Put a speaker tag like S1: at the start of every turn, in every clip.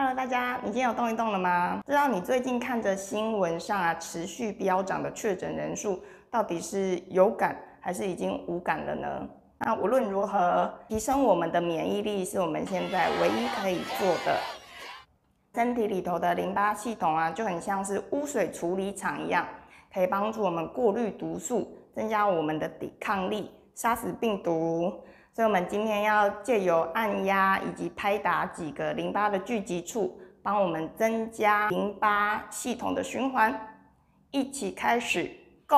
S1: Hello，大家，你今天有动一动了吗？知道你最近看着新闻上啊持续飙涨的确诊人数，到底是有感还是已经无感了呢？那无论如何，提升我们的免疫力是我们现在唯一可以做的。身体里头的淋巴系统啊，就很像是污水处理厂一样，可以帮助我们过滤毒素，增加我们的抵抗力，杀死病毒。所以，我们今天要借由按压以及拍打几个淋巴的聚集处，帮我们增加淋巴系统的循环。一起开始，Go！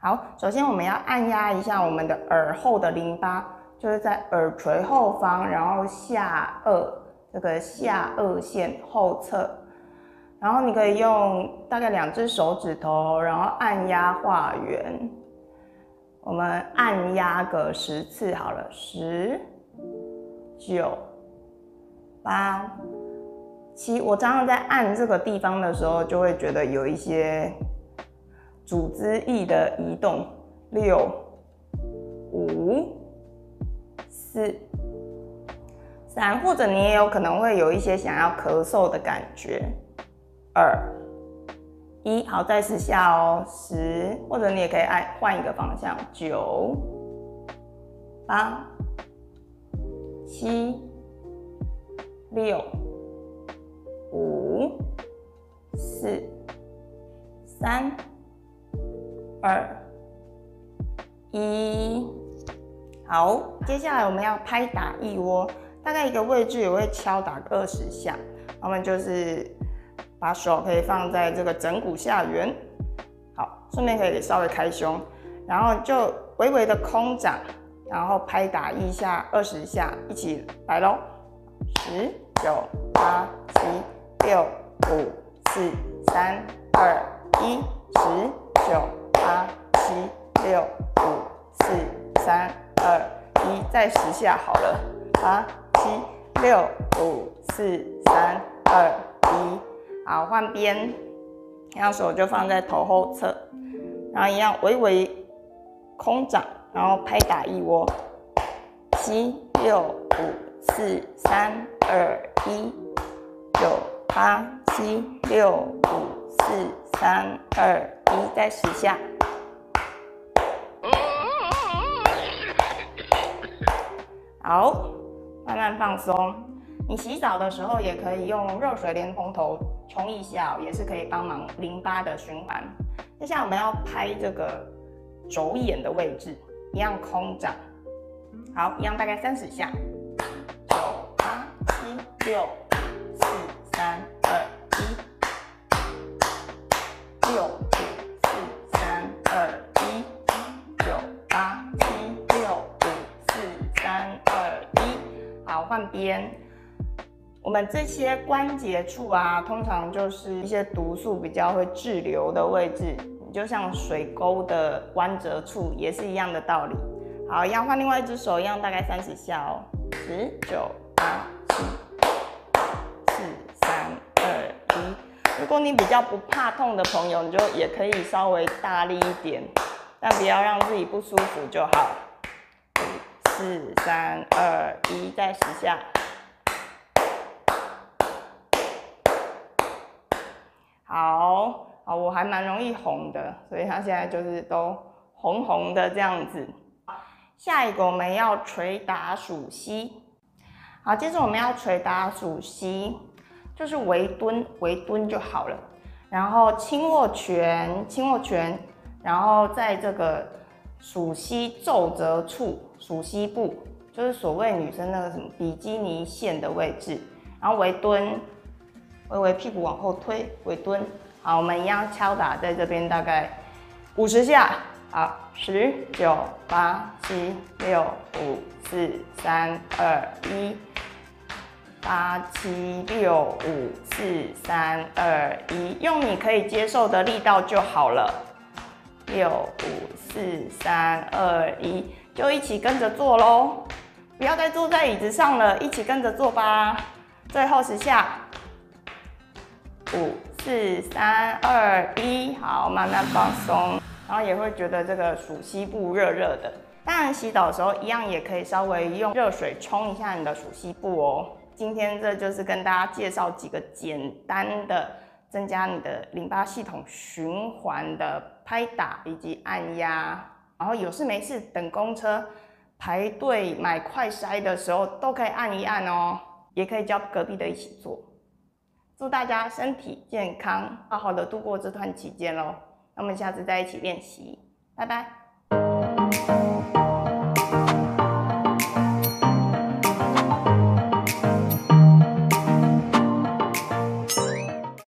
S1: 好，首先我们要按压一下我们的耳后的淋巴，就是在耳垂后方，然后下颚。这个下颚线后侧，然后你可以用大概两只手指头，然后按压画圆。我们按压个十次好了，十、九、八、七。我常常在按这个地方的时候，就会觉得有一些组织液的移动。六、五、四。三，或者你也有可能会有一些想要咳嗽的感觉。二、一，好，再试下哦。十，或者你也可以按换一个方向。九、八、七、六、五、四、三、二、一。好，接下来我们要拍打腋窝。大概一个位置也会敲打二十下，我们就是把手可以放在这个枕骨下缘，好，顺便可以稍微开胸，然后就微微的空掌，然后拍打一下二十下，一起来喽，十九八七六五四三二一，十九八七六五四三二一，再十下好了，八。七六五四三二一，好，换边，一样手就放在头后侧，然后一样微微空掌，然后拍打一窝。七六五四三二一，九八七六五四三二一，再十下。好。慢慢放松，你洗澡的时候也可以用热水连蓬头冲一下，也是可以帮忙淋巴的循环。接下来我们要拍这个肘眼的位置，一样空掌，好，一样大概三十下。九八七六四三二一，六换边，我们这些关节处啊，通常就是一些毒素比较会滞留的位置，你就像水沟的弯折处，也是一样的道理。好，一样换另外一只手，一样大概三十下哦。十九八七四三二一。如果你比较不怕痛的朋友，你就也可以稍微大力一点，但不要让自己不舒服就好。四三二一，再十下。好，好，我还蛮容易红的，所以它现在就是都红红的这样子。下一个我们要捶打鼠膝。好，接着我们要捶打鼠膝，就是微蹲，微蹲就好了。然后轻握拳，轻握拳，然后在这个鼠膝皱褶处。属膝部就是所谓女生那个什么比基尼线的位置，然后微蹲，微微屁股往后推，微蹲。好，我们一样敲打在这边大概五十下。好，十九八七六五四三二一，八七六五四三二一，用你可以接受的力道就好了。六五四三二一。就一起跟着做喽，不要再坐在椅子上了，一起跟着做吧。最后十下，五四、三、二、一，好，慢慢放松，然后也会觉得这个属膝部热热的。当然，洗澡的时候一样也可以稍微用热水冲一下你的属膝部哦。今天这就是跟大家介绍几个简单的增加你的淋巴系统循环的拍打以及按压，然后有事没事等公车排队买快筛的时候都可以按一按哦，也可以叫隔壁的一起做。祝大家身体健康，好好的度过这段期间喽。那我们下次再一起练习，拜拜。